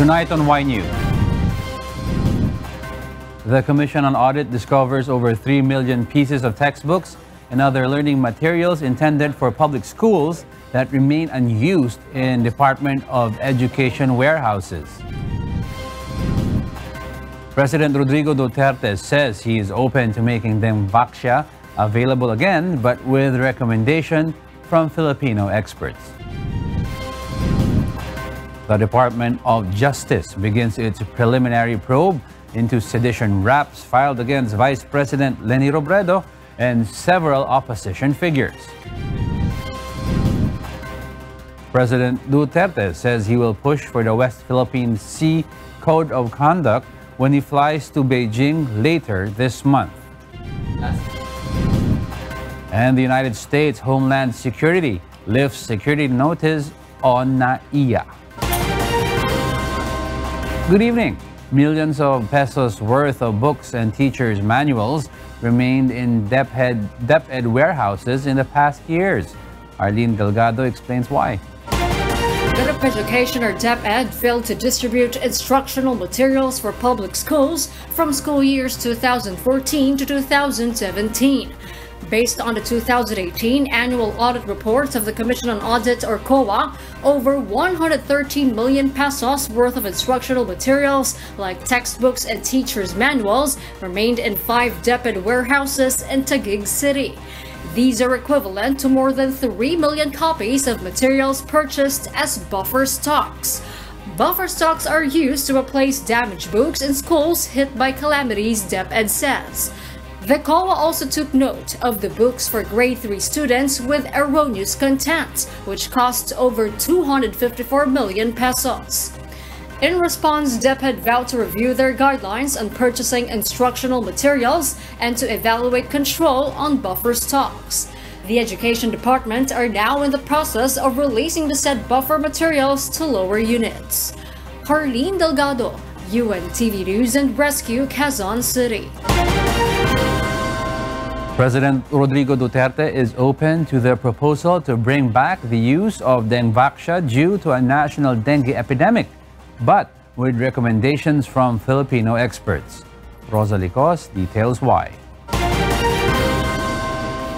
Tonight on Why News. The Commission on Audit discovers over 3 million pieces of textbooks and other learning materials intended for public schools that remain unused in Department of Education warehouses. President Rodrigo Duterte says he is open to making Dengvaxia available again, but with recommendation from Filipino experts. The Department of Justice begins its preliminary probe into sedition raps filed against Vice President Leni Robredo and several opposition figures. President Duterte says he will push for the West Philippine Sea Code of Conduct when he flies to Beijing later this month. And the United States Homeland Security lifts security notice on NAIA. Good evening. Millions of pesos worth of books and teachers' manuals remained in DepEd, DepEd warehouses in the past years. Harleen Delgado explains why. Board of Education or DepEd failed to distribute instructional materials for public schools from school years 2014 to 2017. Based on the 2018 annual audit reports of the Commission on Audit or COA, over 113 million pesos worth of instructional materials like textbooks and teachers' manuals remained in five DepEd warehouses in Taguig City. These are equivalent to more than 3 million copies of materials purchased as buffer stocks. Buffer stocks are used to replace damaged books in schools hit by calamities, DepEd says. The COA also took note of the books for grade 3 students with erroneous content, which cost over 254 million pesos. In response, DepEd vowed to review their guidelines on purchasing instructional materials and to evaluate control on buffer stocks. The Education Department are now in the process of releasing the said buffer materials to lower units. Harleen Delgado, UNTV News and Rescue, Quezon City. President Rodrigo Duterte is open to the proposal to bring back the use of Dengvaxia due to a national dengue epidemic, but with recommendations from Filipino experts. Rosalie Coz details why.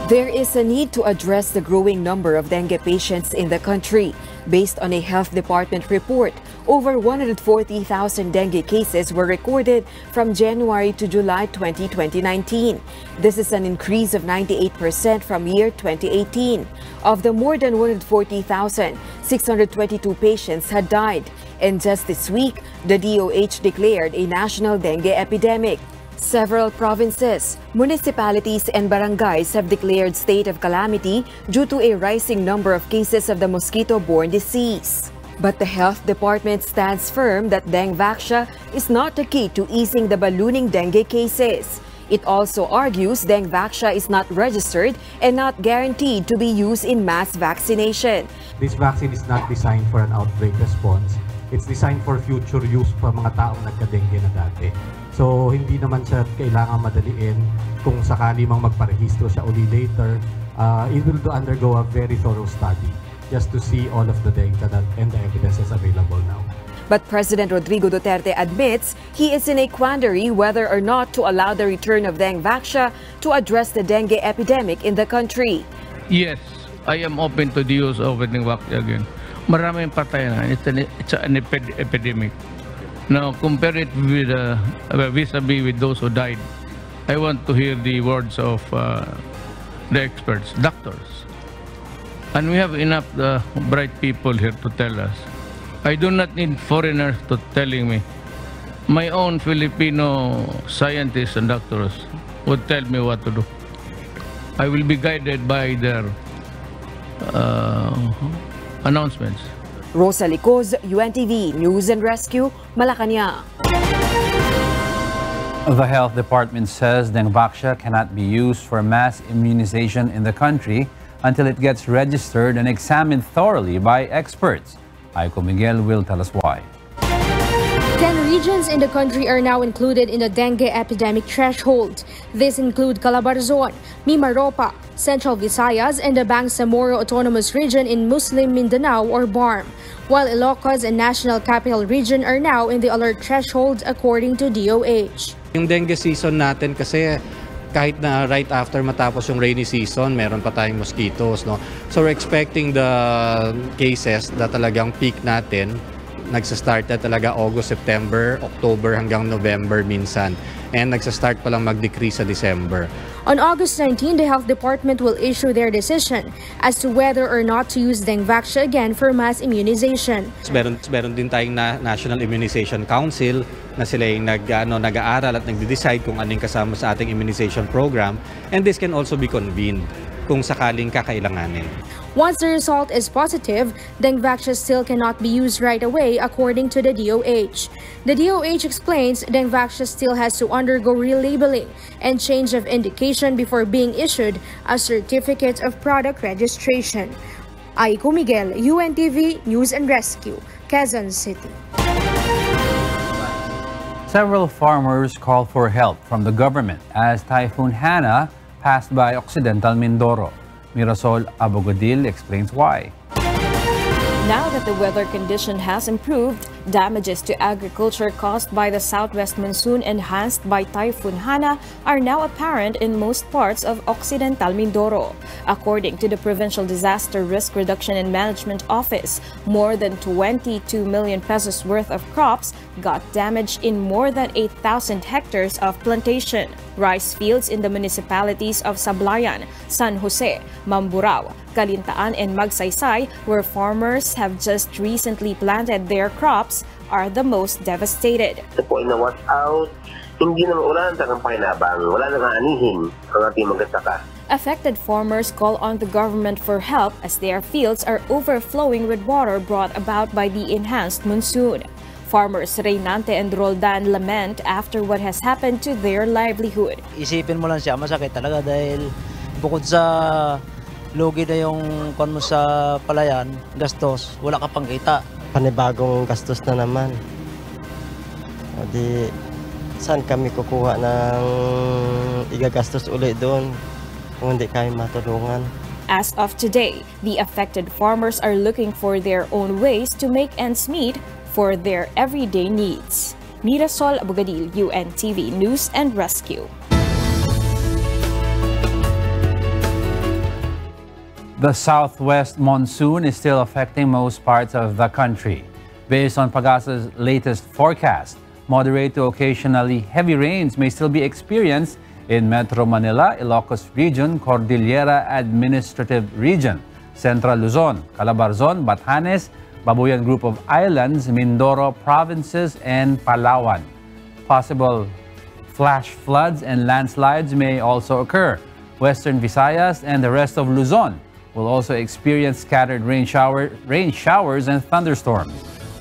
There is a need to address the growing number of dengue patients in the country. Based on a health department report, over 140,000 dengue cases were recorded from January to July 2019. This is an increase of 98% from year 2018. Of the more than 140,000, 622 patients had died. And just this week, the DOH declared a national dengue epidemic. Several provinces, municipalities, and barangays have declared state of calamity due to a rising number of cases of the mosquito-borne disease. But the health department stands firm that Dengvaxia is not the key to easing the ballooning dengue cases. It also argues Dengvaxia is not registered and not guaranteed to be used in mass vaccination. This vaccine is not designed for an outbreak response. It's designed for future use pa mga taong nagka-dengue na dati. So, hindi naman siya kailangan madaliin kung sakali mang magparehistro siya uli later. Uh, it will undergo a very thorough study just to see all of the data that, and the evidences available now. But President Rodrigo Duterte admits he is in a quandary whether or not to allow the return of Deng Dengvaxia to address the dengue epidemic in the country. Yes, I am open to the use of Deng Dengvaxia again. Maraming patay na. It's an, it's an epid epidemic. Now, compare it with uh, vis-a-vis with those who died. I want to hear the words of uh, the experts, doctors. And we have enough uh, bright people here to tell us. I do not need foreigners to telling me. My own Filipino scientists and doctors would tell me what to do. I will be guided by their uh, announcements. Rosalie Coz, UNTV News and Rescue, Malacanang. The health department says Dengvaxia cannot be used for mass immunization in the country until it gets registered and examined thoroughly by experts. Aiko Miguel will tell us why. Ken Reed regions in the country are now included in the dengue epidemic threshold. These include Calabarzon, Mimaropa, Central Visayas, and the Bangsamoro Autonomous Region in Muslim Mindanao or BARM, while Ilocos and National Capital Region are now in the alert threshold according to DOH. Yung dengue season natin kasi kahit na right after matapos yung rainy season, meron pa tayong mosquitoes, no? So we're expecting the cases na talagang peak natin nagsa-start na talaga August, September, October hanggang November minsan. And nagsa-start pa lang mag-decrease sa December. On August 19, the Health Department will issue their decision as to whether or not to use Dengvaxia again for mass immunization. Meron, meron din tayong na, National Immunization Council na sila yung nag, ano, nag-aaral at nag-decide kung anong kasama sa ating immunization program. And this can also be convened kung sakaling kakailanganin. Once the result is positive, Dengvaxia still cannot be used right away according to the DOH. The DOH explains Dengvaxia still has to undergo relabeling and change of indication before being issued a certificate of product registration. Aiko Miguel, UNTV News and Rescue, Quezon City. Several farmers call for help from the government as Typhoon Hanna passed by Occidental Mindoro. Mirasol Abogadil explains why. Now that the weather condition has improved, damages to agriculture caused by the southwest monsoon enhanced by Typhoon Hanna are now apparent in most parts of Occidental Mindoro. According to the Provincial Disaster Risk Reduction and Management Office, more than 22 million pesos worth of crops got damaged in more than 8,000 hectares of plantation. Rice fields in the municipalities of Sablayan, San Jose, Mamburao, Kalintaan, and Magsaysay, where farmers have just recently planted their crops, are the most devastated. Ito po ay na-wash out. Hindi naman, wala nang tagang pakinabang. Wala nang aanihin ang ating magsasaka. Affected farmers call on the government for help as their fields are overflowing with water brought about by the enhanced monsoon. Farmers Reynante and Roldan lament after what has happened to their livelihood. Isipin mo lang siya, masakit talaga dahil bukod sa lugi na yung kon mo sa palayan, gastos, wala ka pang kita. Panibagong gastos na naman. O di, saan kami kukuha ng igagastos uli doon kung hindi kami matulungan? As of today, the affected farmers are looking for their own ways to make ends meet for their everyday needs. Mirasol Abogadil, UNTV News and Rescue. The southwest monsoon is still affecting most parts of the country. Based on Pagasa's latest forecast, moderate to occasionally heavy rains may still be experienced in Metro Manila, Ilocos Region, Cordillera Administrative Region, Central Luzon, Calabarzon, Batanes, Babuyan Group of Islands, Mindoro Provinces, and Palawan. Possible flash floods and landslides may also occur. Western Visayas and the rest of Luzon will also experience scattered rain, shower, rain showers and thunderstorms.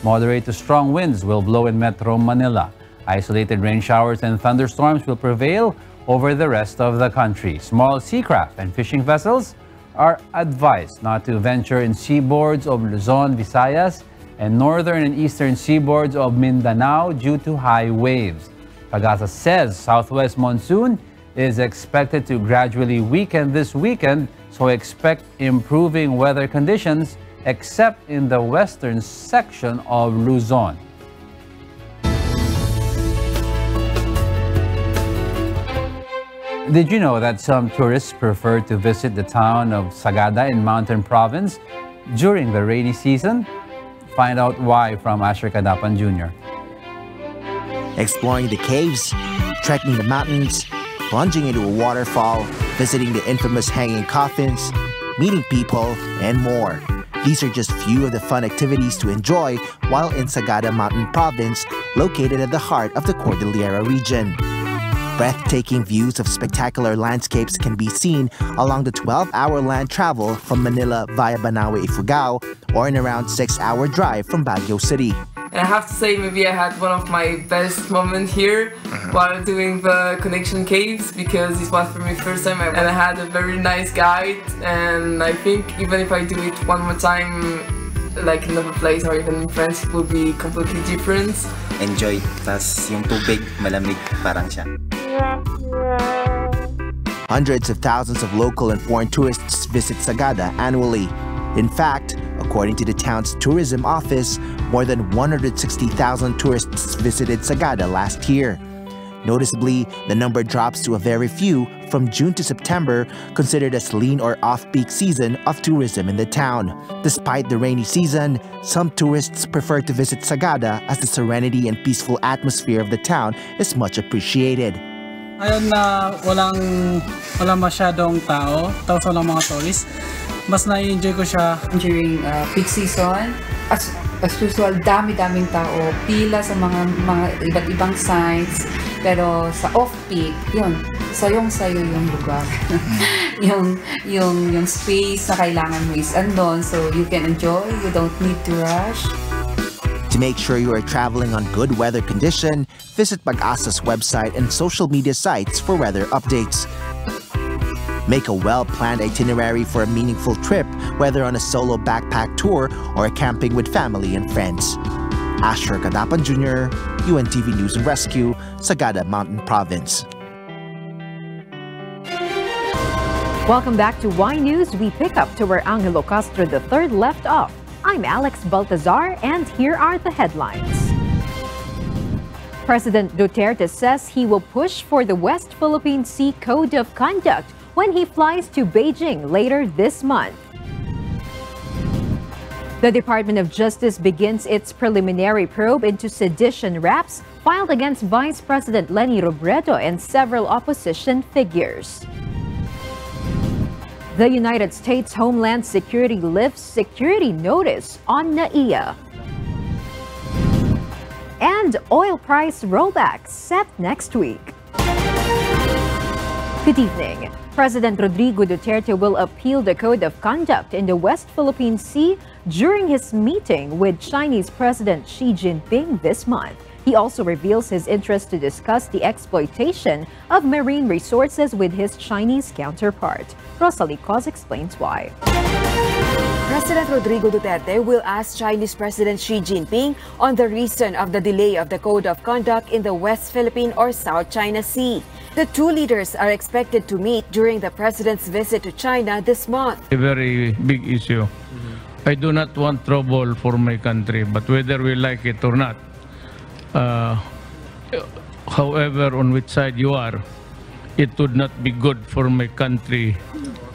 Moderate to strong winds will blow in Metro Manila. Isolated rain showers and thunderstorms will prevail over the rest of the country. Small seacraft and fishing vessels are advised not to venture in seaboards of Luzon, Visayas, and northern and eastern seaboards of Mindanao due to high waves. Pagasa says southwest monsoon is expected to gradually weaken this weekend, so expect improving weather conditions except in the western section of Luzon. Did you know that some tourists prefer to visit the town of Sagada in Mountain Province during the rainy season? Find out why from Asher Cadapan Jr. Exploring the caves, trekking the mountains, plunging into a waterfall, visiting the infamous hanging coffins, meeting people, and more. These are just few of the fun activities to enjoy while in Sagada Mountain Province, located at the heart of the Cordillera region. Breathtaking views of spectacular landscapes can be seen along the 12-hour land travel from Manila via Banawe Ifugao or an around 6-hour drive from Baguio City. And I have to say, maybe I had one of my best moments here uh-huh. while doing the connection caves because this was for me first time and I had a very nice guide and I think even if I do it one more time like another place or even in France, it will be completely different. Enjoy, tas yung tubig malamig parang siya. Hundreds of thousands of local and foreign tourists visit Sagada annually. In fact, according to the town's tourism office, more than 160,000 tourists visited Sagada last year. Noticeably, the number drops to a very few from June to September, considered as lean or off-peak season of tourism in the town. Despite the rainy season, some tourists prefer to visit Sagada as the serenity and peaceful atmosphere of the town is much appreciated. Ngayon na walang wala masyadong tao, tapos walang mga tourists, mas na-enjoy ko siya. During uh, peak season, as, as usual, dami-daming tao, pila sa mga mga iba't ibang signs, pero sa off-peak, yun, sayong-sayo yung lugar. yung, yung, yung space na kailangan mo is andon, so you can enjoy, you don't need to rush. To make sure you are traveling on good weather condition, visit Pag-asa's website and social media sites for weather updates. Make a well-planned itinerary for a meaningful trip, whether on a solo backpack tour or a camping with family and friends. Asher Cadapan Jr., UNTV News and Rescue, Sagada Mountain Province. Welcome back to Why News. We pick up to where Angelo Castro III left off. I'm Alex Baltazar, and here are the headlines. President Duterte says he will push for the West Philippine Sea Code of Conduct when he flies to Beijing later this month. The Department of Justice begins its preliminary probe into sedition raps filed against Vice President Leni Robredo and several opposition figures. The United States Homeland Security lifts security notice on NAIA. And oil price rollback set next week. Good evening. President Rodrigo Duterte will appeal the code of conduct in the West Philippine Sea during his meeting with Chinese President Xi Jinping this month. He also reveals his interest to discuss the exploitation of marine resources with his Chinese counterpart. Rosalie Coz explains why. President Rodrigo Duterte will ask Chinese President Xi Jinping on the reason of the delay of the Code of Conduct in the West Philippine or South China Sea. The two leaders are expected to meet during the president's visit to China this month. A very big issue. Mm-hmm. I do not want trouble for my country, but whether we like it or not, Uh, however, on which side you are, it would not be good for my country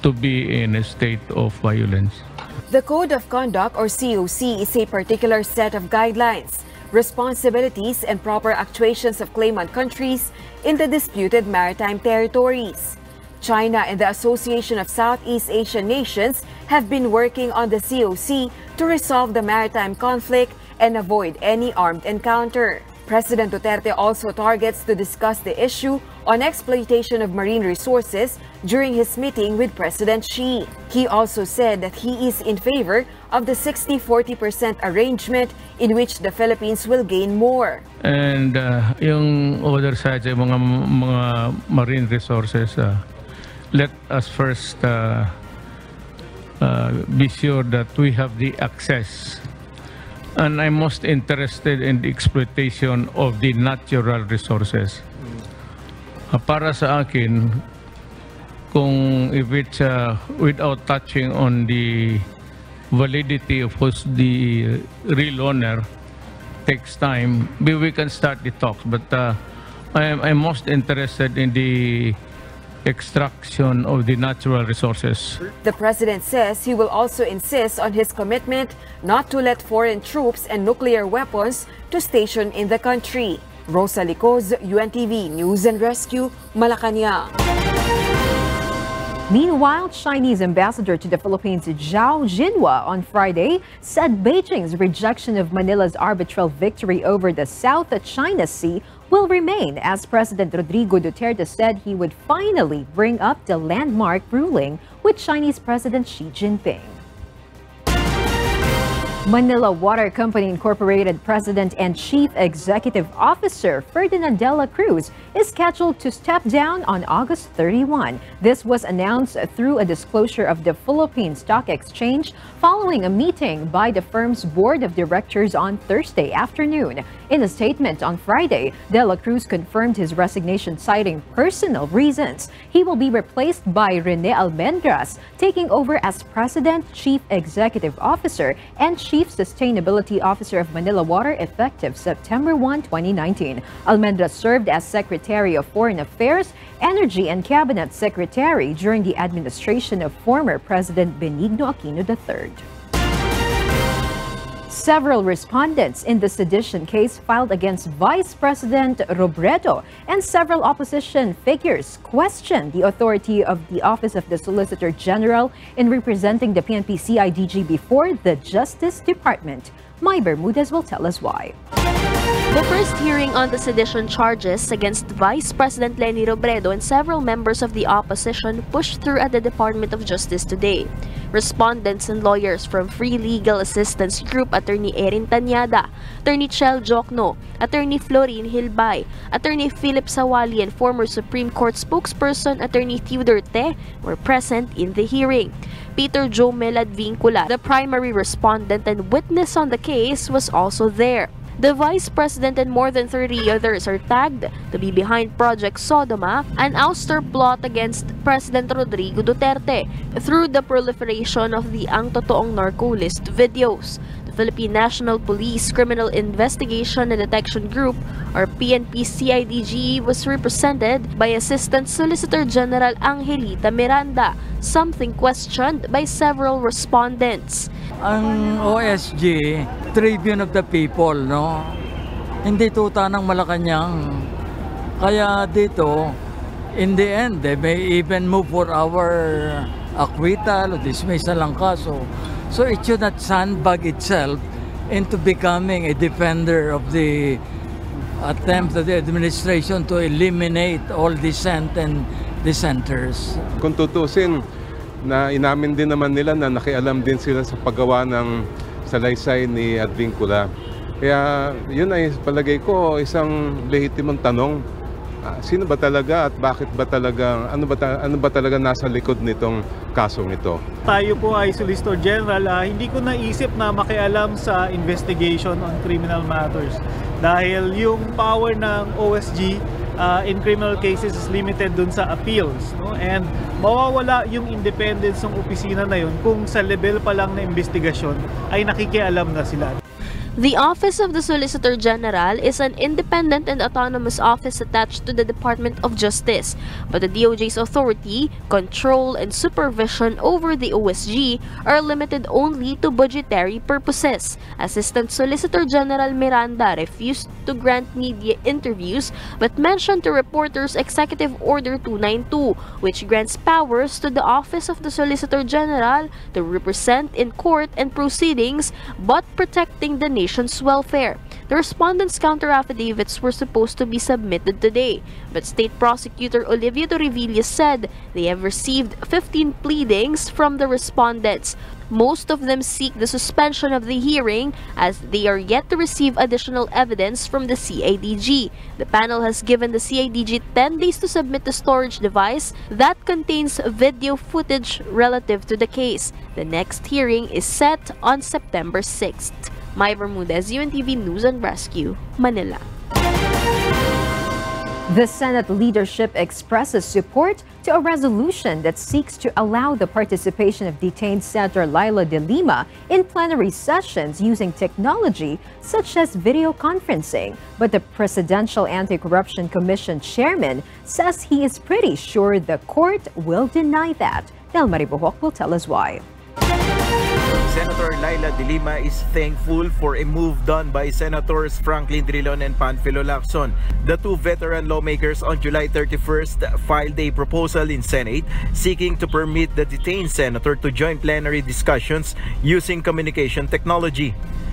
to be in a state of violence. The Code of Conduct or COC is a particular set of guidelines, responsibilities, and proper actuations of claimant countries in the disputed maritime territories. China and the Association of Southeast Asian Nations have been working on the COC to resolve the maritime conflict and avoid any armed encounter. President Duterte also targets to discuss the issue on exploitation of marine resources during his meeting with President Xi. He also said that he is in favor of the 60-40% arrangement in which the Philippines will gain more. And uh, yung other side, yung mga, mga marine resources, uh, let us first uh, uh, be sure that we have the access and I'm most interested in the exploitation of the natural resources. Uh, para sa akin, kung if it's uh, without touching on the validity of who's the real owner, takes time, maybe we can start the talks. But uh, I'm, I'm most interested in the extraction of the natural resources. The president says he will also insist on his commitment not to let foreign troops and nuclear weapons to station in the country. Rosalie Coz, UNTV News and Rescue, Malacanang. Meanwhile, Chinese ambassador to the Philippines Zhao Jianhua on Friday said Beijing's rejection of Manila's arbitral victory over the South China Sea will remain as President Rodrigo Duterte said he would finally bring up the landmark ruling with Chinese President Xi Jinping. Manila Water Company Incorporated President and Chief Executive Officer Ferdinand Dela Cruz is scheduled to step down on August 31. This was announced through a disclosure of the Philippine Stock Exchange following a meeting by the firm's board of directors on Thursday afternoon. In a statement on Friday, Dela Cruz confirmed his resignation citing personal reasons. He will be replaced by Rene Almendras, taking over as President, Chief Executive Officer, and Chief Chief Sustainability Officer of Manila Water effective September 1, 2019. Almendra served as Secretary of Foreign Affairs, Energy and Cabinet Secretary during the administration of former President Benigno Aquino III. Several respondents in the sedition case filed against Vice President Robredo and several opposition figures questioned the authority of the Office of the Solicitor General in representing the PNP CIDG before the Justice Department. Mai Bermudez will tell us why. The first hearing on the sedition charges against Vice President Leni Robredo and several members of the opposition pushed through at the Department of Justice today. Respondents and lawyers from Free Legal Assistance Group Attorney Erin Tañada, Attorney Chel Diokno, Attorney Florin Hilbay, Attorney Philip Sawali and former Supreme Court spokesperson Attorney Theodore Te were present in the hearing. Peter Joemel Advincula, the primary respondent and witness on the case, was also there. The Vice President and more than 30 others are tagged to be behind Project Sodoma, an ouster plot against President Rodrigo Duterte through the proliferation of the Ang Totoong Narco List videos. Philippine National Police Criminal Investigation and Detection Group, or PNP-CIDG, was represented by Assistant Solicitor General Angelita Miranda, something questioned by several respondents. Ang OSG, Tribune of the People, no? Hindi tuta ng Malacanang. Kaya dito, in the end, they may even move for our acquittal o dismissal ang kaso. So it should not sandbag itself into becoming a defender of the attempt of the administration to eliminate all dissent and dissenters. Kung tutusin, na inamin din naman nila na nakialam din sila sa paggawa ng salaysay ni Advincula. Kaya yun ay palagay ko isang lehitimong tanong uh, sino ba talaga at bakit ba talaga ano ba ta, ano ba talaga nasa likod nitong kasong ito? Tayo po ay Solicitor General, uh, hindi ko naisip na makialam sa investigation on criminal matters dahil yung power ng OSG uh, in criminal cases is limited dun sa appeals no? And mawawala yung independence ng opisina na yun kung sa level pa lang na investigasyon ay nakikialam na sila The Office of the Solicitor General is an independent and autonomous office attached to the Department of Justice, but the DOJ's authority, control, and supervision over the OSG are limited only to budgetary purposes. Assistant Solicitor General Miranda refused to grant media interviews but mentioned to reporters Executive Order 292, which grants powers to the Office of the Solicitor General to represent in court and proceedings but protecting the nation welfare. The respondents' counter affidavits were supposed to be submitted today, but State Prosecutor Olivia Torrevilla said they have received 15 pleadings from the respondents. Most of them seek the suspension of the hearing as they are yet to receive additional evidence from the CIDG. The panel has given the CIDG 10 days to submit the storage device that contains video footage relative to the case. The next hearing is set on September 6th. Mai Bermudez, UNTV News and Rescue, Manila. The Senate leadership expresses support to a resolution that seeks to allow the participation of detained Senator Leila de Lima in plenary sessions using technology such as video conferencing. But the Presidential Anti-Corruption Commission chairman says he is pretty sure the court will deny that. Nel Maribojoc will tell us why. Senator Leila de Lima is thankful for a move done by Senators Franklin Drilon and Panfilo Lacson. The two veteran lawmakers on July 31st filed a proposal in Senate seeking to permit the detained senator to join plenary discussions using communication technology.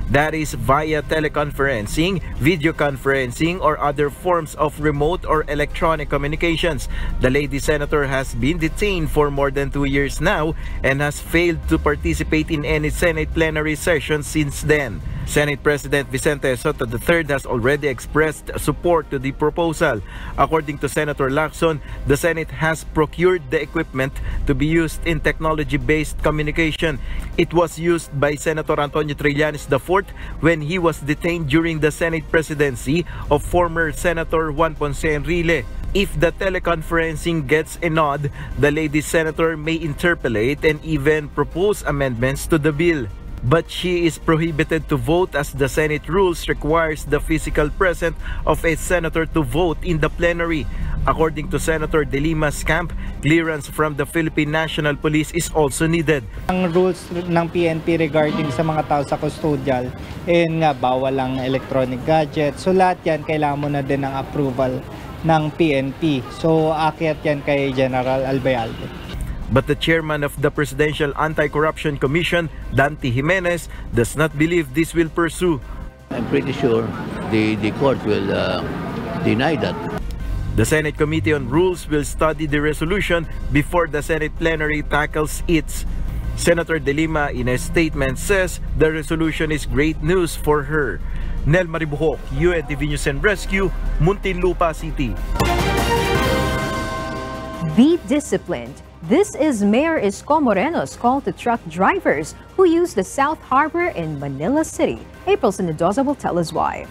That is via teleconferencing, video conferencing, or other forms of remote or electronic communications. The lady senator has been detained for more than two years now and has failed to participate in any Senate plenary session since then. Senate President Vicente Sotto III has already expressed support to the proposal. According to Senator Lacson, the Senate has procured the equipment to be used in technology-based communication. It was used by Senator Antonio Trillanes IV when he was detained during the Senate presidency of former Senator Juan Ponce Enrile. If the teleconferencing gets a nod, the lady senator may interpolate and even propose amendments to the bill but she is prohibited to vote as the Senate rules requires the physical presence of a senator to vote in the plenary. According to Senator De Lima's camp, clearance from the Philippine National Police is also needed. Ang rules ng PNP regarding sa mga tao sa custodial, eh nga bawal ang electronic gadget. So lahat yan kailangan mo na din ng approval ng PNP. So akyat yan kay General Albayalde. But the chairman of the Presidential Anti-Corruption Commission, Dante Jimenez, does not believe this will pursue. I'm pretty sure the, the court will uh, deny that. The Senate Committee on Rules will study the resolution before the Senate plenary tackles its. Senator De Lima in a statement says the resolution is great news for her. Nel Maribuhok, UNTV News and Rescue, Muntinlupa City. Be disciplined. This is Mayor Isko Moreno's call to truck drivers who use the South Harbor in Manila City. April Sinadoza will tell us why.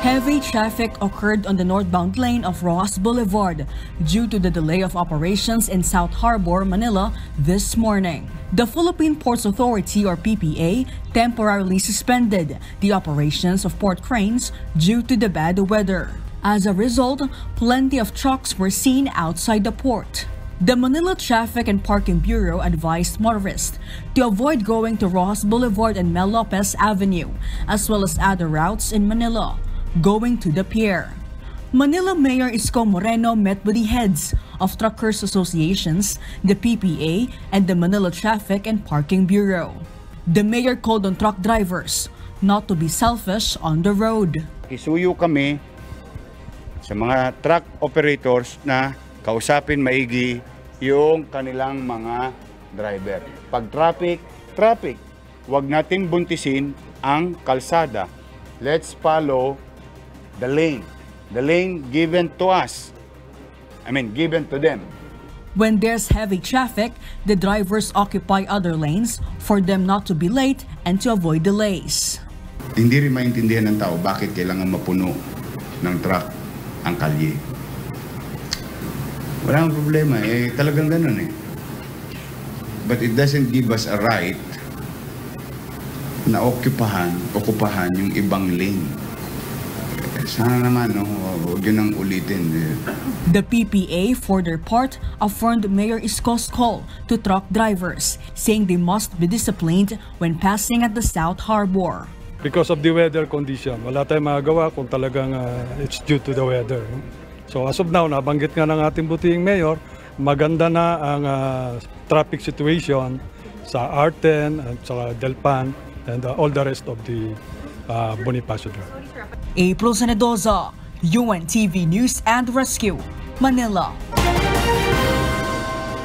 Heavy traffic occurred on the northbound lane of Roxas Boulevard due to the delay of operations in South Harbor, Manila this morning. The Philippine Ports Authority or PPA temporarily suspended the operations of port cranes due to the bad weather. As a result, plenty of trucks were seen outside the port. The Manila Traffic and Parking Bureau advised motorists to avoid going to Roxas Boulevard and Mel Lopez Avenue, as well as other routes in Manila, going to the pier. Manila Mayor Isko Moreno met with the heads of truckers associations, the PPA, and the Manila Traffic and Parking Bureau. The mayor called on truck drivers not to be selfish on the road. Isuyo kami sa mga truck operators na kausapin maigi yung kanilang mga driver. Pag traffic, traffic. Huwag nating buntisin ang kalsada. Let's follow the lane. The lane given to us. I mean, given to them. When there's heavy traffic, the drivers occupy other lanes for them not to be late and to avoid delays. Hindi rin maintindihan ng tao bakit kailangan mapuno ng truck ang kalye. Wala ang problema, eh talagang ganun eh. But it doesn't give us a right na okupahan, okupahan yung ibang lane. Sana naman, no, huwag yun ang ulitin. The PPA, for their part, affirmed Mayor Isko's call to truck drivers, saying they must be disciplined when passing at the South Harbor. Because of the weather condition. Wala tayong magagawa kung talagang uh, it's due to the weather. So as of now, nabanggit nga ng ating butihing mayor, maganda na ang uh, traffic situation sa R10 at sa Delpan and uh, all the rest of the uh, Bonifacio Drive. April Senedoza, UNTV News and Rescue, Manila.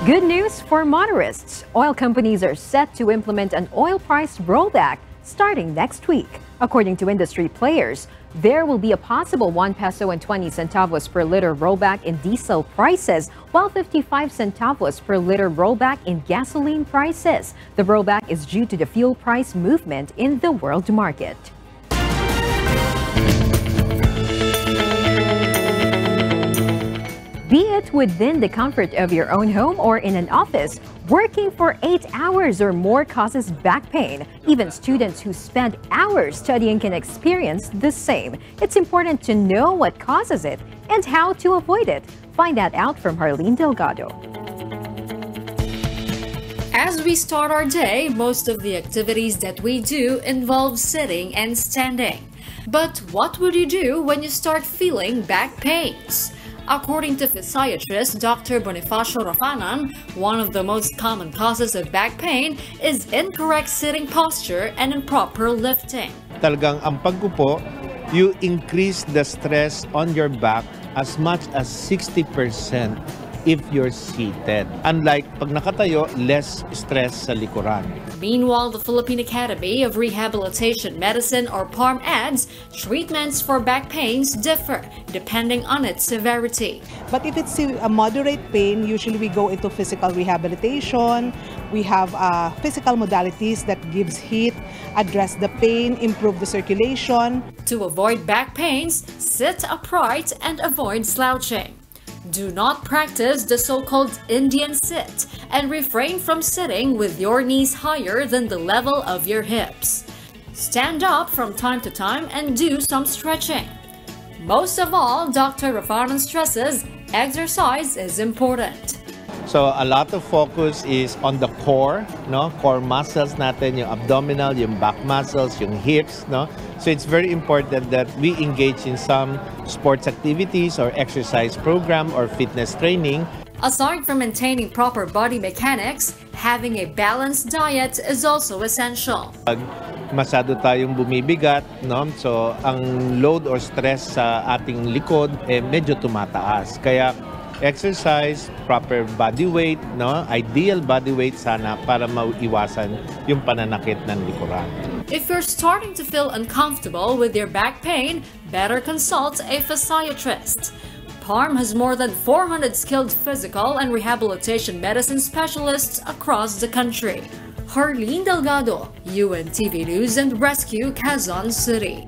Good news for motorists. Oil companies are set to implement an oil price rollback starting next week. According to industry players, there will be a possible 1 peso and 20 centavos per liter rollback in diesel prices, while 55 centavos per liter rollback in gasoline prices. The rollback is due to the fuel price movement in the world market. Be it within the comfort of your own home or in an office, working for eight hours or more causes back pain. Even students who spend hours studying can experience the same. It's important to know what causes it and how to avoid it. Find that out from Harleen Delgado. As we start our day, most of the activities that we do involve sitting and standing. But what would you do when you start feeling back pains? According to physiatrist Dr. Bonifacio Rafanan, one of the most common causes of back pain is incorrect sitting posture and improper lifting. Talagang ang paggupo, you increase the stress on your back as much as 60% if you're seated. Unlike pag nakatayo, less stress sa likuran. Meanwhile, the Philippine Academy of Rehabilitation Medicine or PARM adds treatments for back pains differ depending on its severity. But if it's a moderate pain, usually we go into physical rehabilitation. We have uh, physical modalities that gives heat, address the pain, improve the circulation. To avoid back pains, sit upright and avoid slouching. Do not practice the so-called Indian sit and refrain from sitting with your knees higher than the level of your hips. Stand up from time to time and do some stretching. Most of all, Dr. Rafanan stresses exercise is important. So a lot of focus is on the core, no? Core muscles natin, yung abdominal, yung back muscles, yung hips, no? So it's very important that we engage in some sports activities or exercise program or fitness training. Aside from maintaining proper body mechanics, having a balanced diet is also essential. Pag masyado tayong bumibigat, no? So ang load or stress sa ating likod eh medyo tumataas. Kaya exercise, proper body weight, no? Ideal body weight sana para maiwasan yung pananakit ng likuran. If you're starting to feel uncomfortable with your back pain, better consult a physiatrist. PARM has more than 400 skilled physical and rehabilitation medicine specialists across the country. Harleen Delgado, UNTV News and Rescue, Quezon City.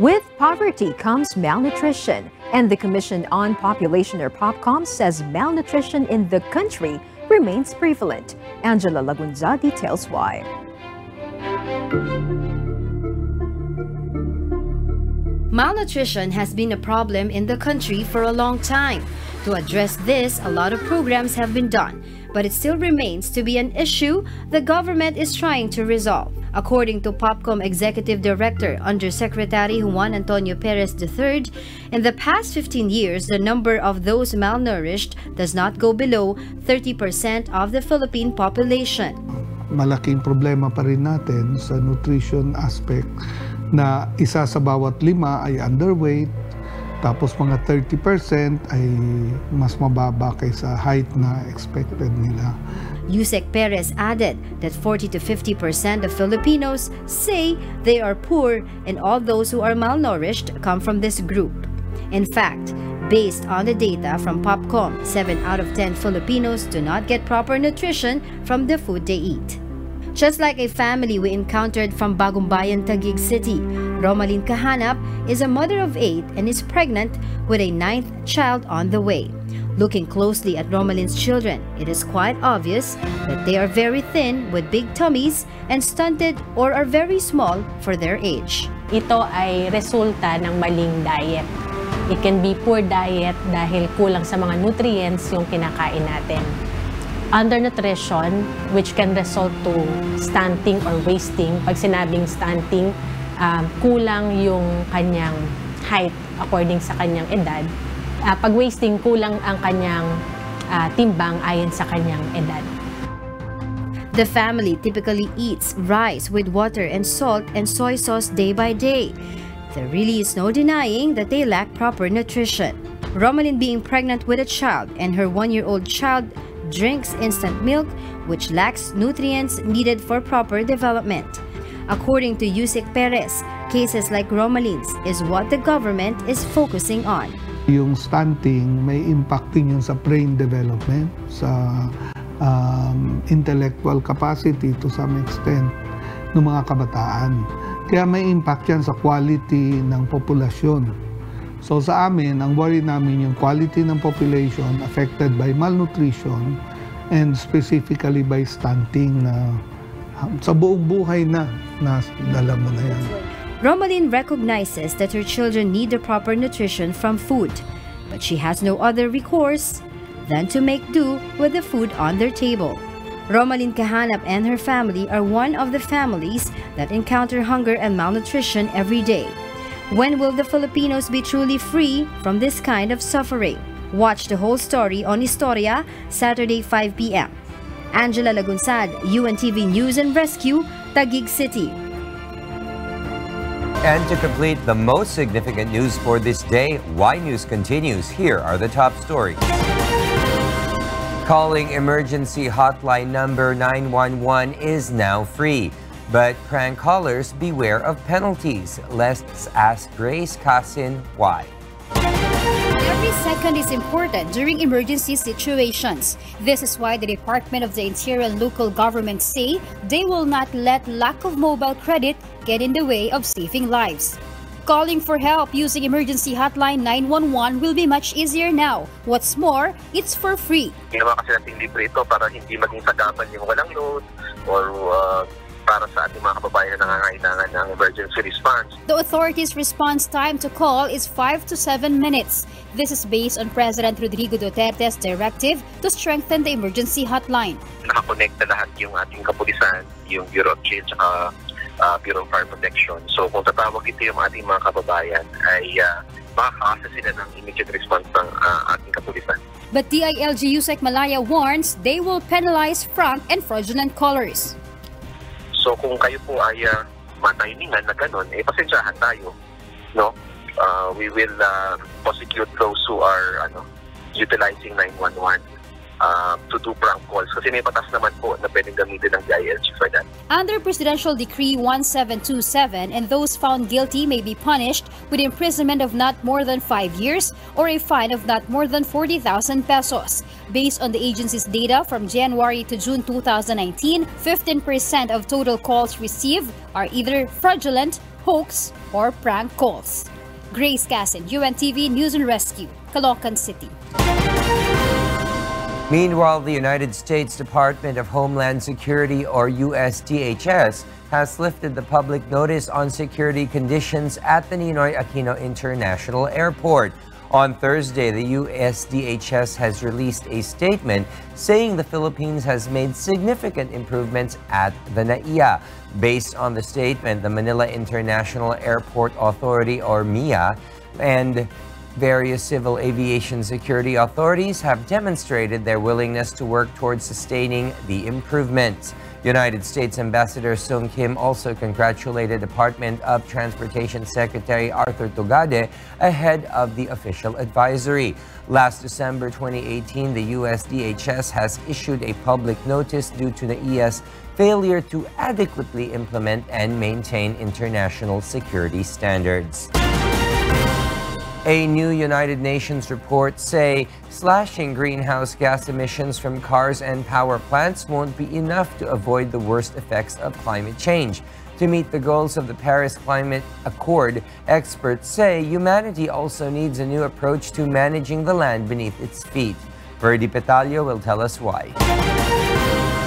With poverty comes malnutrition, and the Commission on Population or POPCOM says malnutrition in the country remains prevalent. Angela Lagunza details why. Malnutrition has been a problem in the country for a long time. To address this, a lot of programs have been done, but it still remains to be an issue the government is trying to resolve. According to POPCOM Executive Director Undersecretary Juan Antonio Perez III, in the past 15 years, the number of those malnourished does not go below 30% of the Philippine population. Malaking problema pa rin natin sa nutrition aspect na isa sa bawat lima ay underweight, tapos mga 30% ay mas mababa kaysa height na expected nila. Yusek Perez added that 40 to 50% of Filipinos say they are poor and all those who are malnourished come from this group. In fact, based on the data from Popcom, 7 out of 10 Filipinos do not get proper nutrition from the food they eat. Just like a family we encountered from Bagumbayan, Taguig City, Romalyn Kahanap is a mother of eight and is pregnant with a ninth child on the way. Looking closely at Romalyn's children, it is quite obvious that they are very thin with big tummies and stunted or are very small for their age. Ito ay resulta ng maling diet. It can be poor diet dahil kulang sa mga nutrients yung kinakain natin. Undernutrition, which can result to stunting or wasting. Pag sinabing stunting, um, kulang yung kanyang height according sa kanyang edad. Uh, pag wasting, kulang ang kanyang uh, timbang ayon sa kanyang edad. The family typically eats rice with water and salt and soy sauce day by day. There really is no denying that they lack proper nutrition. Romalyn being pregnant with a child and her one-year-old child drinks instant milk, which lacks nutrients needed for proper development. According to Yusek Perez, cases like Romalyn's is what the government is focusing on. Yung stunting, may impacting yun sa brain development, sa um, intellectual capacity to some extent ng mga kabataan. Kaya may impact yan sa quality ng populasyon. So sa amin, ang worry namin yung quality ng population affected by malnutrition and specifically by stunting na sa buong buhay na, na dala mo na yan. Romalyn recognizes that her children need the proper nutrition from food, but she has no other recourse than to make do with the food on their table. Romalyn Kahanap and her family are one of the families that encounter hunger and malnutrition every day. When will the Filipinos be truly free from this kind of suffering? Watch the whole story on Historia, Saturday 5 p.m. Angela Lagunzad, UNTV News and Rescue, Taguig City. And to complete the most significant news for this day, Why News continues. Here are the top stories. Calling emergency hotline number 911 is now free. But prank callers beware of penalties. Let's ask Grace Casin why. Every second is important during emergency situations. This is why the Department of the Interior and local governments say they will not let lack of mobile credit get in the way of saving lives. Calling for help using emergency hotline 911 will be much easier now. What's more, it's for free. Ginawa kasi natin libre ito para hindi maging sagapan yung walang load or uh, para sa ating mga kababayan na nangangailangan ng emergency response. The authorities' response time to call is 5 to 7 minutes. This is based on President Rodrigo Duterte's directive to strengthen the emergency hotline. Nakakonekta lahat yung ating kapulisan, yung Bureau of Jail, at uh, Bureau of Fire Protection. So kung tatawag ito yung ating mga kababayan ay uh, makakaasa sila ng immediate response ng uh, ating kapulisan. But DILG Yusek Malaya warns they will penalize frank and fraudulent callers. So kung kayo po ay uh, matimingan na ganun, eh pasensyahan tayo. No? Uh, we will uh, prosecute those who are ano, utilizing 911 uh, to do prank calls. Kasi may batas naman po na pwedeng gamitin ng DILG for that. Under Presidential Decree 1727, and those found guilty may be punished with imprisonment of not more than 5 years or a fine of not more than 40,000 pesos. Based on the agency's data from January to June 2019, 15% of total calls received are either fraudulent, hoax, or prank calls. Grace Cassin, UNTV News and Rescue, Caloocan City. Meanwhile, the United States Department of Homeland Security, or USDHS, has lifted the public notice on security conditions at the Ninoy Aquino International Airport. On Thursday, the USDHS has released a statement saying the Philippines has made significant improvements at the NAIA. Based on the statement, the Manila International Airport Authority, or MIA, and Various civil aviation security authorities have demonstrated their willingness to work towards sustaining the improvements. United States Ambassador Sung Kim also congratulated Department of Transportation Secretary Arthur Tugade ahead of the official advisory. Last December 2018, the USDHS has issued a public notice due to the ES failure to adequately implement and maintain international security standards. A new United Nations report say slashing greenhouse gas emissions from cars and power plants won't be enough to avoid the worst effects of climate change. To meet the goals of the Paris Climate Accord, experts say humanity also needs a new approach to managing the land beneath its feet. Ferdy Petalio will tell us why.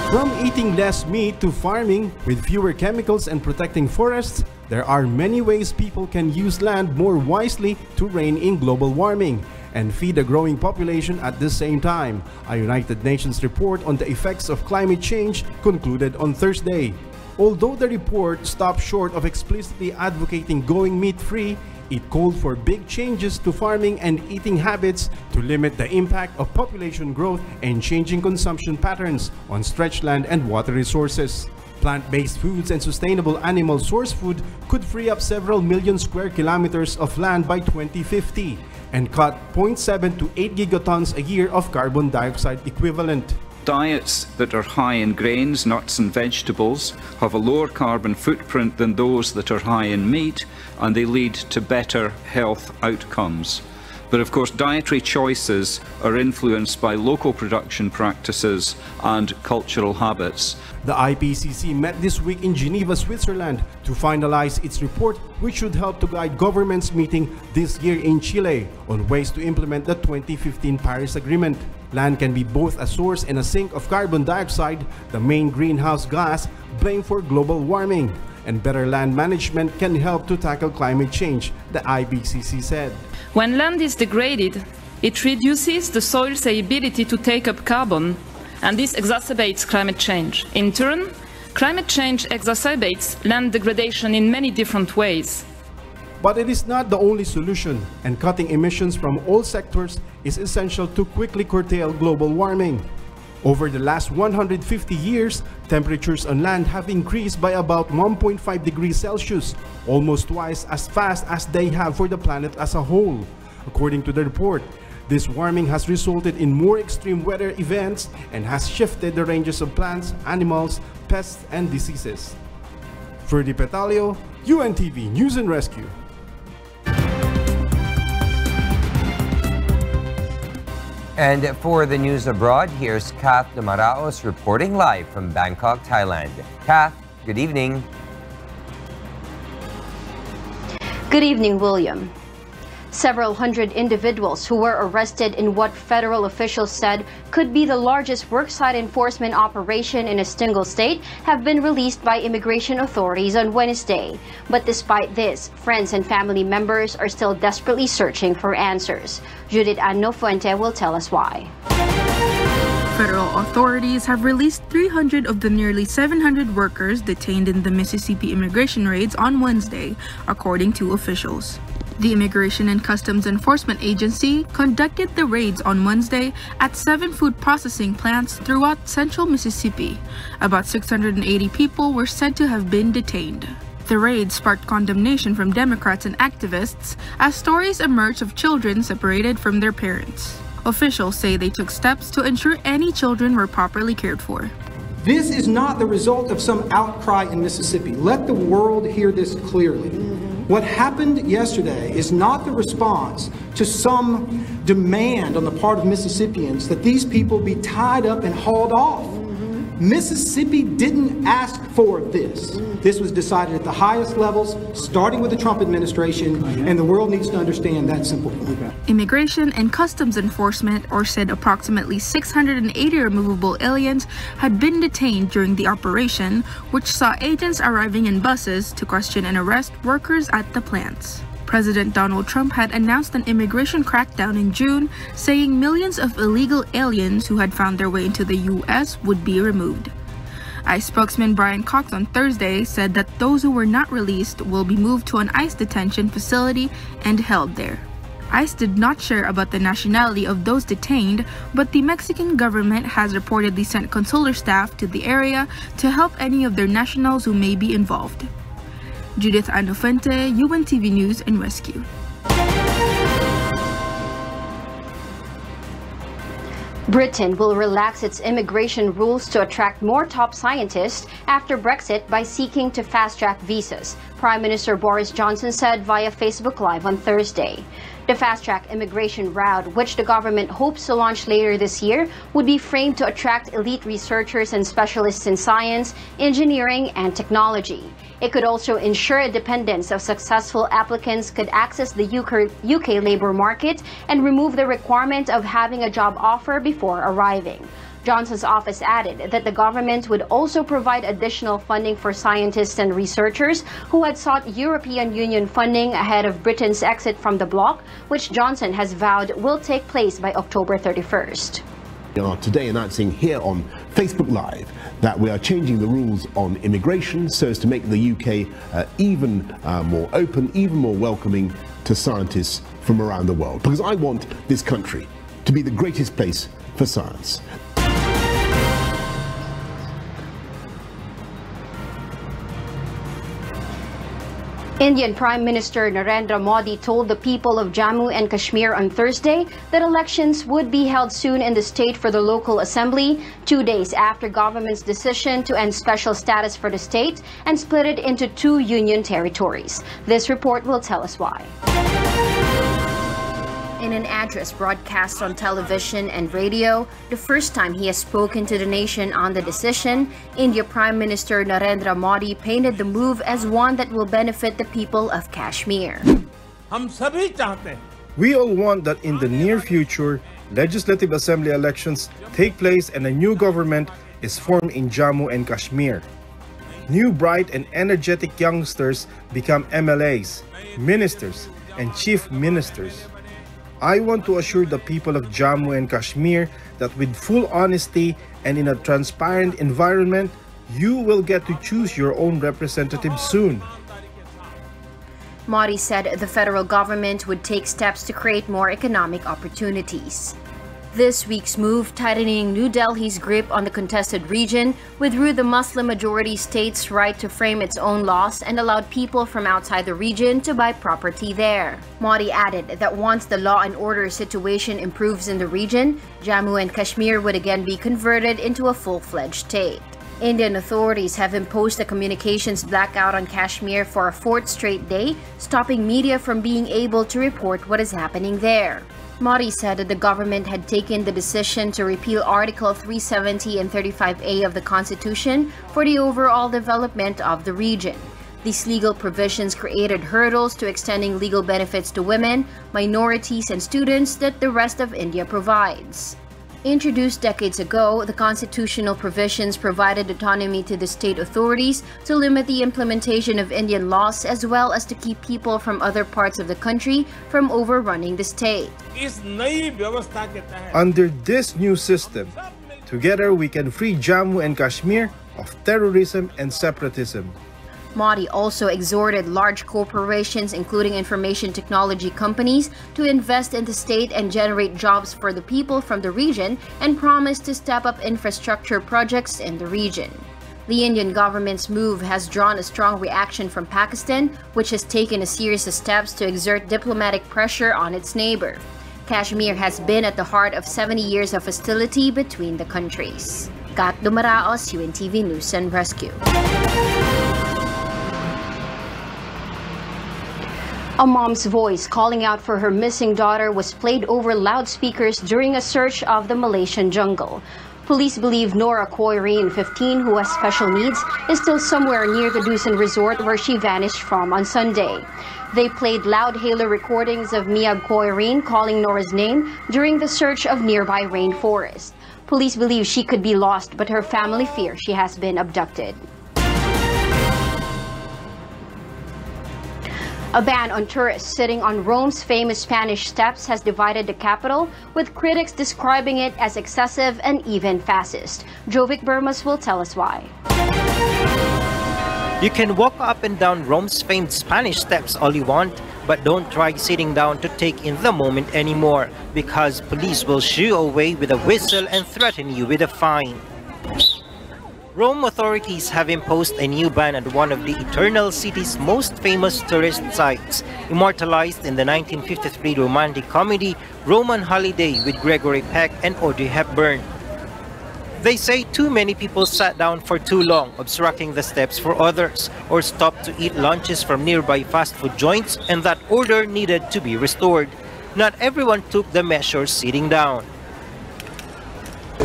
From eating less meat to farming with fewer chemicals and protecting forests, there are many ways people can use land more wisely to rein in global warming and feed a growing population at the same time. A United Nations report on the effects of climate change concluded on Thursday. Although the report stopped short of explicitly advocating going meat-free, it called for big changes to farming and eating habits to limit the impact of population growth and changing consumption patterns on stretched land and water resources. Plant-based foods and sustainable animal source food could free up several million square kilometers of land by 2050 and cut 0.7 to 8 gigatons a year of carbon dioxide equivalent. Diets that are high in grains, nuts and vegetables have a lower carbon footprint than those that are high in meat and they lead to better health outcomes. But of course, dietary choices are influenced by local production practices and cultural habits. The IPCC met this week in Geneva, Switzerland to finalize its report which should help to guide governments meeting this year in Chile on ways to implement the 2015 Paris Agreement. Land can be both a source and a sink of carbon dioxide, the main greenhouse gas blamed for global warming. And better land management can help to tackle climate change, the IPCC said. When land is degraded, it reduces the soil's ability to take up carbon, and this exacerbates climate change. In turn, climate change exacerbates land degradation in many different ways. But it is not the only solution, and cutting emissions from all sectors is essential to quickly curtail global warming. Over the last 150 years, temperatures on land have increased by about 1.5 degrees Celsius, almost twice as fast as they have for the planet as a whole. According to the report, this warming has resulted in more extreme weather events and has shifted the ranges of plants, animals, pests, and diseases. Ferdy Petalio, UNTV News and Rescue. And for the news abroad, here's Kath Maraos reporting live from Bangkok, Thailand. Kath, good evening. Good evening, William. Several hundred individuals who were arrested in what federal officials said could be the largest worksite enforcement operation in a single state have been released by immigration authorities on Wednesday. But despite this, friends and family members are still desperately searching for answers. Judith Anno Fuente will tell us why. Federal authorities have released 300 of the nearly 700 workers detained in the Mississippi immigration raids on Wednesday, according to officials. The Immigration and Customs Enforcement Agency conducted the raids on Wednesday at seven food processing plants throughout central Mississippi. About 680 people were said to have been detained. The raid sparked condemnation from Democrats and activists as stories emerged of children separated from their parents. Officials say they took steps to ensure any children were properly cared for. This is not the result of some outcry in Mississippi. Let the world hear this clearly. What happened yesterday is not the response to some demand on the part of Mississippians that these people be tied up and hauled off. Mississippi didn't ask for this. This was decided at the highest levels, starting with the Trump administration, mm-hmm. and the world needs to understand that simple point. Immigration and Customs Enforcement, or said approximately 680 removable aliens, had been detained during the operation, which saw agents arriving in buses to question and arrest workers at the plants. President Donald Trump had announced an immigration crackdown in June, saying millions of illegal aliens who had found their way into the U.S. would be removed. ICE spokesman Brian Cox on Thursday said that those who were not released will be moved to an ICE detention facility and held there. ICE did not share about the nationality of those detained, but the Mexican government has reportedly sent consular staff to the area to help any of their nationals who may be involved. Judith Anofente, UNTV News and Rescue. Britain will relax its immigration rules to attract more top scientists after Brexit by seeking to fast track visas, Prime Minister Boris Johnson said via Facebook Live on Thursday. The fast track immigration route, which the government hopes to launch later this year, would be framed to attract elite researchers and specialists in science, engineering, and technology. It could also ensure independence of successful applicants could access the UK, UK labor market and remove the requirement of having a job offer before arriving. Johnson's office added that the government would also provide additional funding for scientists and researchers who had sought European Union funding ahead of Britain's exit from the bloc, which Johnson has vowed will take place by October 31st. We are today announcing here on Facebook Live that we are changing the rules on immigration so as to make the UK uh, even uh, more open, even more welcoming to scientists from around the world. Because I want this country to be the greatest place for science. Indian Prime Minister Narendra Modi told the people of Jammu and Kashmir on Thursday that elections would be held soon in the state for the local assembly, two days after government's decision to end special status for the state and split it into two union territories. This report will tell us why. In an address broadcast on television and radio, the first time he has spoken to the nation on the decision, India Prime Minister Narendra Modi painted the move as one that will benefit the people of Kashmir. We all want that in the near future, legislative assembly elections take place and a new government is formed in Jammu and Kashmir. New bright and energetic youngsters become MLAs, ministers, and chief ministers. I want to assure the people of Jammu and Kashmir that with full honesty and in a transparent environment, you will get to choose your own representative soon. Modi said the federal government would take steps to create more economic opportunities. This week's move, tightening New Delhi's grip on the contested region, withdrew the Muslim majority state's right to frame its own laws and allowed people from outside the region to buy property there. Modi added that once the law and order situation improves in the region, Jammu and Kashmir would again be converted into a full fledged state. Indian authorities have imposed a communications blackout on Kashmir for a fourth straight day, stopping media from being able to report what is happening there. Modi said that the government had taken the decision to repeal Article 370 and 35A of the Constitution for the overall development of the region. These legal provisions created hurdles to extending legal benefits to women, minorities, and students that the rest of India provides. Introduced decades ago, the constitutional provisions provided autonomy to the state authorities to limit the implementation of Indian laws as well as to keep people from other parts of the country from overrunning the state. Under this new system, together we can free Jammu and Kashmir of terrorism and separatism. Modi also exhorted large corporations, including information technology companies, to invest in the state and generate jobs for the people from the region and promised to step up infrastructure projects in the region. The Indian government's move has drawn a strong reaction from Pakistan, which has taken a series of steps to exert diplomatic pressure on its neighbor. Kashmir has been at the heart of 70 years of hostility between the countries. Kath Dumaraos, UNTV News and Rescue. A mom's voice calling out for her missing daughter was played over loudspeakers during a search of the Malaysian jungle. Police believe Nora Quoirin, 15, who has special needs, is still somewhere near the Dusun Resort where she vanished from on Sunday. They played loud hailer recordings of Meabh Quoirin calling Nora's name during the search of nearby rainforest. Police believe she could be lost, but her family fear she has been abducted. A ban on tourists sitting on Rome's famous Spanish steps has divided the capital, with critics describing it as excessive and even fascist. Jovic Burmas will tell us why. You can walk up and down Rome's famed Spanish steps all you want, but don't try sitting down to take in the moment anymore, because police will shoo away with a whistle and threaten you with a fine. Rome authorities have imposed a new ban on one of the Eternal City's most famous tourist sites, immortalized in the 1953 romantic comedy Roman Holiday with Gregory Peck and Audrey Hepburn. They say too many people sat down for too long, obstructing the steps for others, or stopped to eat lunches from nearby fast food joints, and that order needed to be restored. Not everyone took the measure sitting down.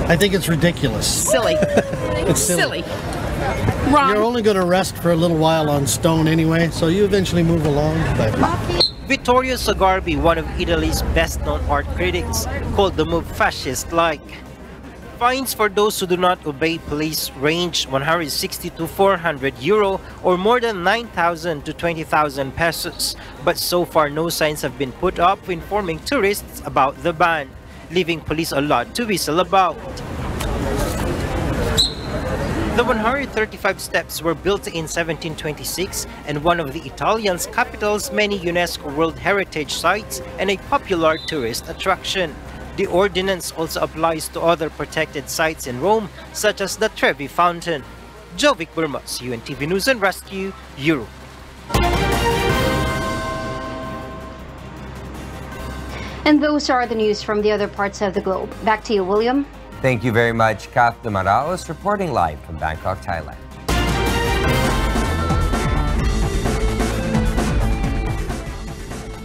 I think it's ridiculous. Silly. it's silly. Wrong. You're only going to rest for a little while on stone anyway, so you eventually move along. But... Vittorio Sgarbi, one of Italy's best-known art critics, called the move fascist-like. Fines for those who do not obey police range 160 to 400 euro or more than 9,000 to 20,000 pesos, but so far no signs have been put up informing tourists about the ban leaving police a lot to whistle about. The 135 steps were built in 1726 and one of the Italian's capital's many UNESCO World Heritage Sites and a popular tourist attraction. The ordinance also applies to other protected sites in Rome, such as the Trevi Fountain. Jovic Burmas, UNTV News and Rescue, Europe. And those are the news from the other parts of the globe. Back to you, William. Thank you very much, Kath Dumaraos, reporting live from Bangkok, Thailand.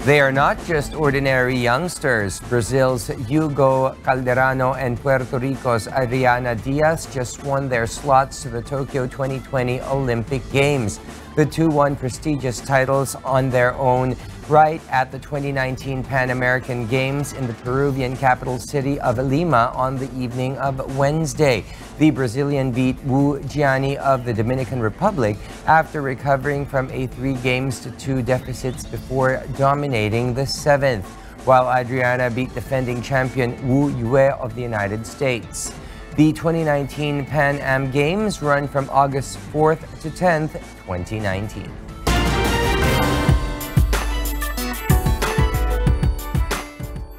They are not just ordinary youngsters. Brazil's Hugo Calderano and Puerto Rico's Adriana Diaz just won their slots to the Tokyo 2020 Olympic Games. The two won prestigious titles on their own right at the 2019 Pan American Games in the Peruvian capital city of Lima on the evening of Wednesday. The Brazilian beat Wu Jiani of the Dominican Republic after recovering from a three games to two deficits before dominating the seventh, while Adriana beat defending champion Wu Yue of the United States. The 2019 Pan Am Games run from August 4th to 10th, 2019.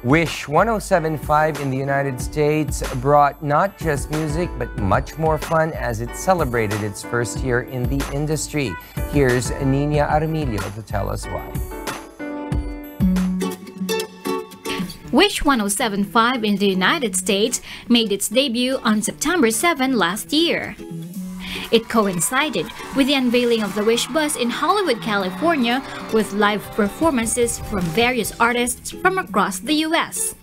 Wish 1075 in the United States brought not just music, but much more fun as it celebrated its first year in the industry. Here's Nina Armilio to tell us why. Wish 1075 in the United States made its debut on September 7 last year. It coincided with the unveiling of the Wish Bus in Hollywood, California, with live performances from various artists from across the U.S.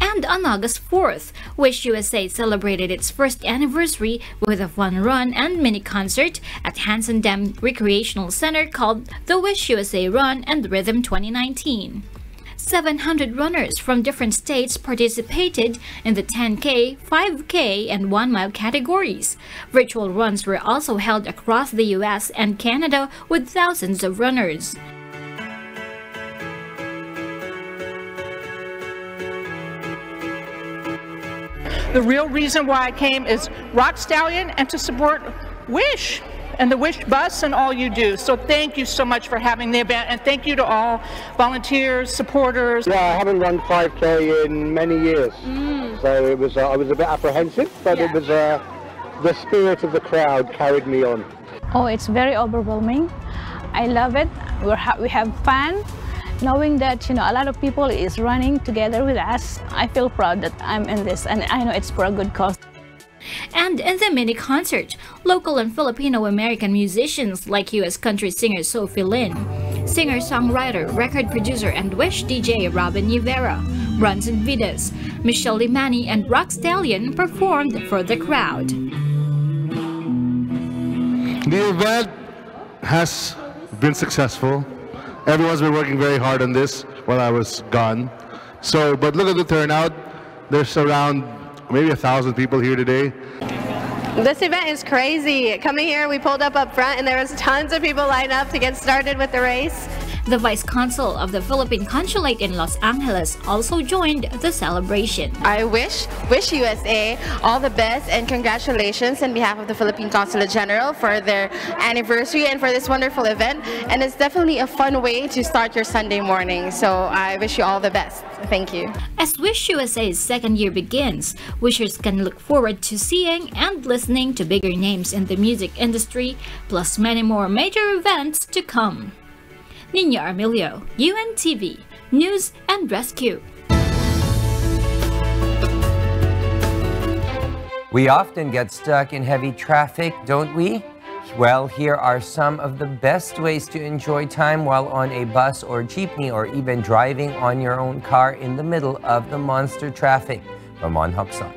And on August 4th, Wish USA celebrated its first anniversary with a fun run and mini concert at Hansen Dam Recreational Center called the Wish USA Run and Rhythm 2019. 700 runners from different states participated in the 10K, 5K, and 1 mile categories. Virtual runs were also held across the US and Canada with thousands of runners. The real reason why I came is Rock Stallion and to support Wish and the Wish Bus and all you do. So thank you so much for having the event and thank you to all volunteers, supporters. Yeah, I haven't run 5k in many years, Mm. so it was uh, I was a bit apprehensive, but it was uh, the spirit of the crowd carried me on. Oh, it's very overwhelming. I love it. We're ha we have fun. Knowing that you know a lot of people is running together with us, I feel proud that I'm in this, and I know it's for a good cause. And in the mini concert, local and Filipino American musicians like U.S. country singer Sophie Lynn, singer songwriter, record producer, and Wish DJ Robin Rivera, Bronson Vidas, Michelle Limani, and Rock Stallion performed for the crowd. The event has been successful. Everyone's been working very hard on this while I was gone. So, but look at the turnout. There's around maybe a thousand people here today. This event is crazy. Coming here, we pulled up up front and there was tons of people lined up to get started with the race. The Vice Consul of the Philippine Consulate in Los Angeles also joined the celebration. I wish Wish USA all the best and congratulations on behalf of the Philippine Consulate General for their anniversary and for this wonderful event. And it's definitely a fun way to start your Sunday morning. So I wish you all the best. Thank you. As Wish USA's second year begins, wishers can look forward to seeing and listening to bigger names in the music industry, plus many more major events to come. Nina Armilio, UNTV, News and Rescue. We often get stuck in heavy traffic, don't we? Well, here are some of the best ways to enjoy time while on a bus or jeepney or even driving on your own car in the middle of the monster traffic. Ramon Hobson.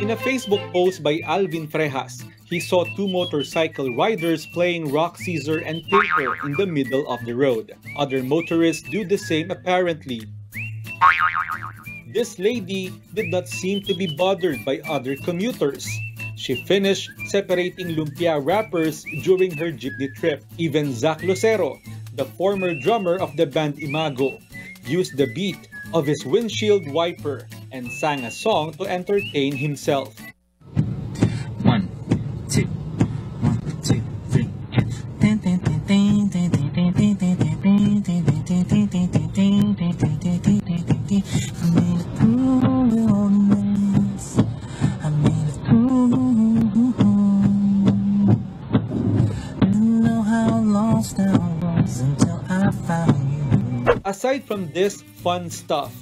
In a Facebook post by Alvin Frejas, he saw two motorcycle riders playing rock, scissor, and paper in the middle of the road. Other motorists do the same apparently. This lady did not seem to be bothered by other commuters. She finished separating lumpia wrappers during her jeepney trip. Even Zach Lucero, the former drummer of the band Imago, used the beat of his windshield wiper and sang a song to entertain himself. From this fun stuff,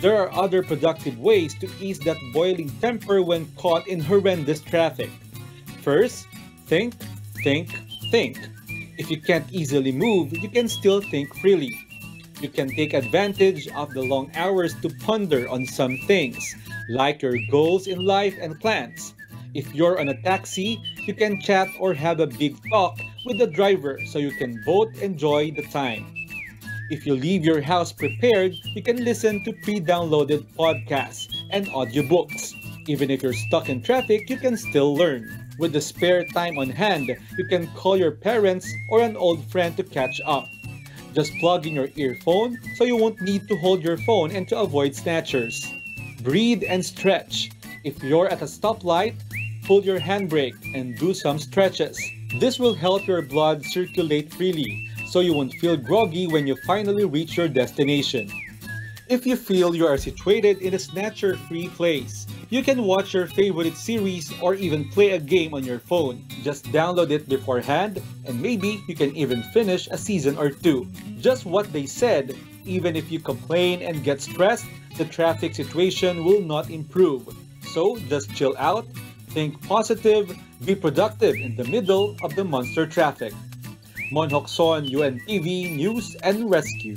there are other productive ways to ease that boiling temper when caught in horrendous traffic. First, think, think, think. If you can't easily move, you can still think freely. You can take advantage of the long hours to ponder on some things, like your goals in life and plans. If you're on a taxi, you can chat or have a big talk with the driver so you can both enjoy the time. If you leave your house prepared, you can listen to pre-downloaded podcasts and audiobooks. Even if you're stuck in traffic, you can still learn. With the spare time on hand, you can call your parents or an old friend to catch up. Just plug in your earphone so you won't need to hold your phone and to avoid snatchers. Breathe and stretch. If you're at a stoplight, pull your handbrake and do some stretches. This will help your blood circulate freely, so you won't feel groggy when you finally reach your destination. If you feel you are situated in a snatcher-free place, you can watch your favorite series or even play a game on your phone. Just download it beforehand and maybe you can even finish a season or two. Just what they said, even if you complain and get stressed, the traffic situation will not improve. So just chill out, think positive, be productive in the middle of the monster traffic. Mon Hokson, UNTV News and Rescue.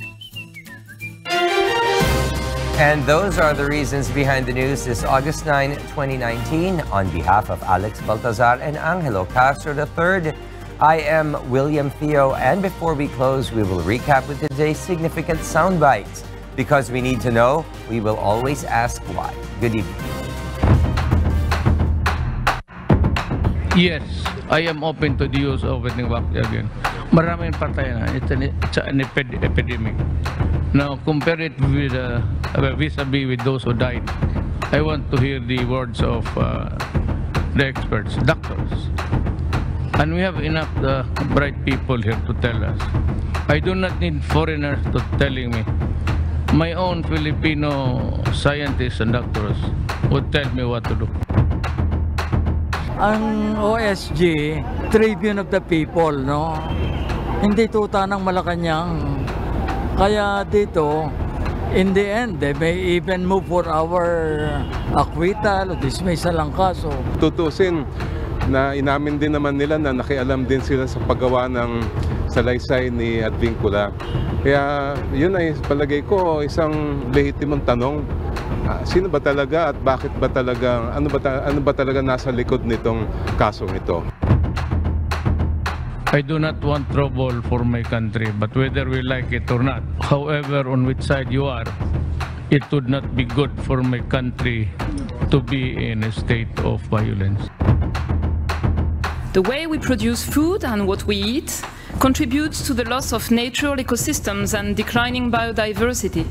And those are the reasons behind the news this August 9, 2019. On behalf of Alex Baltazar and Angelo Castro III, I am William Thio. And before we close, we will recap with today's significant sound bites. Because we need to know, we will always ask why. Good evening. Yes, I am open to the use of Dengvaxia again. Maraming patay na. It's an, it's an epid- epidemic. Now, compare it with uh, vis-a-vis with those who died. I want to hear the words of uh, the experts, doctors. And we have enough uh, bright people here to tell us. I do not need foreigners to telling me. My own Filipino scientists and doctors would tell me what to do. Ang OSG, Tribune of the People, no? Hindi tuta ng Malacanang. Kaya dito, in the end, they may even move for our acquittal o dismissal ang kaso. tutusin na inamin din naman nila na nakialam din sila sa paggawa ng salaysay ni Advincula. Kaya yun ay palagay ko isang lehitimong tanong. Ah, sino ba talaga at bakit ba talaga ano ba ta- ano ba talaga nasa likod nitong kasong ito? I do not want trouble for my country, but whether we like it or not, however, on which side you are, it would not be good for my country to be in a state of violence. The way we produce food and what we eat contributes to the loss of natural ecosystems and declining biodiversity.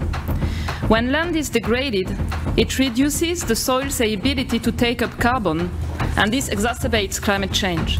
When land is degraded, it reduces the soil's ability to take up carbon, and this exacerbates climate change.